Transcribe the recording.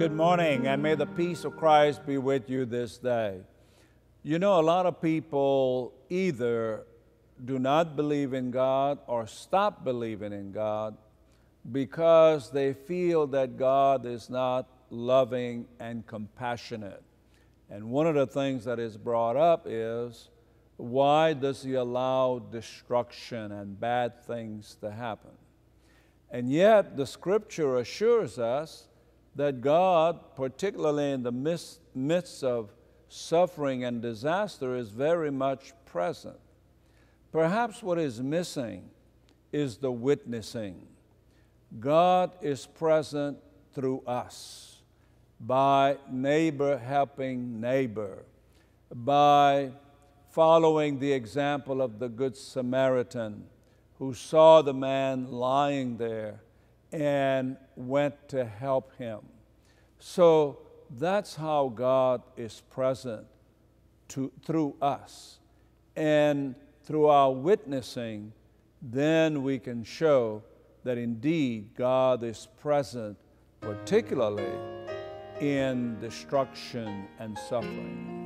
Good morning, and may the peace of Christ be with you this day. You know, a lot of people either do not believe in God or stop believing in God because they feel that God is not loving and compassionate. And one of the things that is brought up is why does He allow destruction and bad things to happen? And yet, the scripture assures us that God, particularly in the midst of suffering and disaster, is very much present. Perhaps what is missing is the witnessing. God is present through us by neighbor helping neighbor, by following the example of the Good Samaritan who saw the man lying there and went to help him. So that's how God is present to, through us. And through our witnessing, then we can show that indeed God is present, particularly in destruction and suffering.